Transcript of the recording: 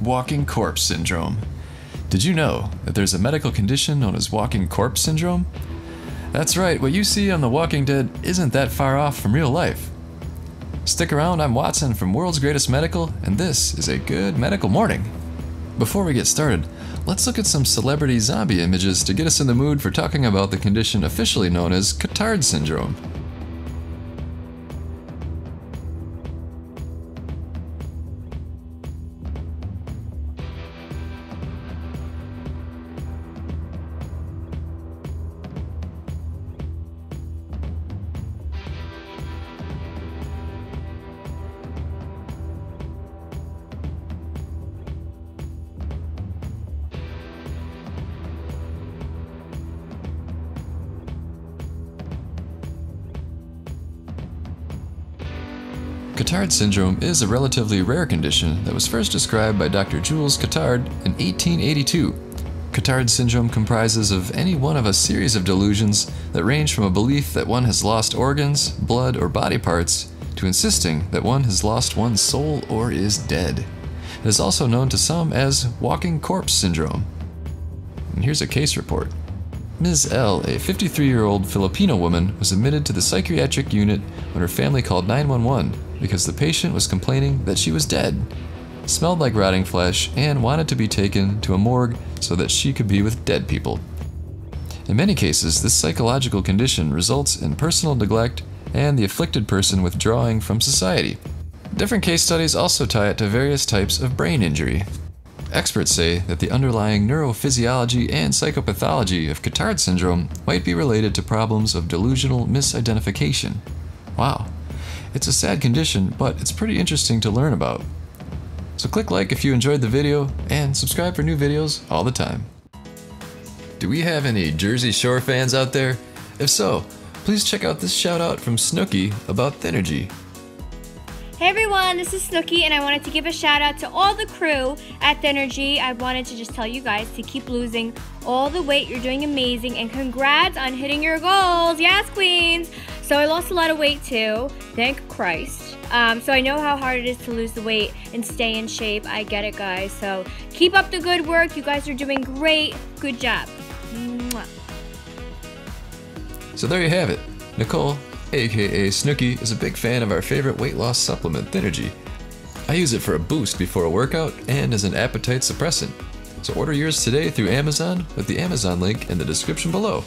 walking corpse syndrome. Did you know that there's a medical condition known as walking corpse syndrome? That's right, what you see on The Walking Dead isn't that far off from real life. Stick around, I'm Watson from World's Greatest Medical, and this is a good medical morning. Before we get started, let's look at some celebrity zombie images to get us in the mood for talking about the condition officially known as Cotard syndrome. Cotard syndrome is a relatively rare condition that was first described by Dr. Jules Cotard in 1882. Cotard syndrome comprises of any one of a series of delusions that range from a belief that one has lost organs, blood, or body parts to insisting that one has lost one's soul or is dead. It is also known to some as walking corpse syndrome. And here's a case report. Ms. L, a 53 year old Filipino woman, was admitted to the psychiatric unit when her family called 911 because the patient was complaining that she was dead, smelled like rotting flesh, and wanted to be taken to a morgue so that she could be with dead people. In many cases, this psychological condition results in personal neglect and the afflicted person withdrawing from society. Different case studies also tie it to various types of brain injury, Experts say that the underlying neurophysiology and psychopathology of Cotard syndrome might be related to problems of delusional misidentification. Wow. It's a sad condition, but it's pretty interesting to learn about. So click like if you enjoyed the video, and subscribe for new videos all the time. Do we have any Jersey Shore fans out there? If so, please check out this shout out from Snooki about Thinergy. Hey everyone, this is Snooki, and I wanted to give a shout out to all the crew at Thinergy. I wanted to just tell you guys to keep losing all the weight. You're doing amazing, and congrats on hitting your goals. Yes, queens. So I lost a lot of weight too. Thank Christ. Um, so I know how hard it is to lose the weight and stay in shape. I get it, guys. So keep up the good work. You guys are doing great. Good job. Mwah. So there you have it. Nicole, aka Snooki, is a big fan of our favorite weight loss supplement, Thinergy. I use it for a boost before a workout and as an appetite suppressant. So order yours today through Amazon with the Amazon link in the description below.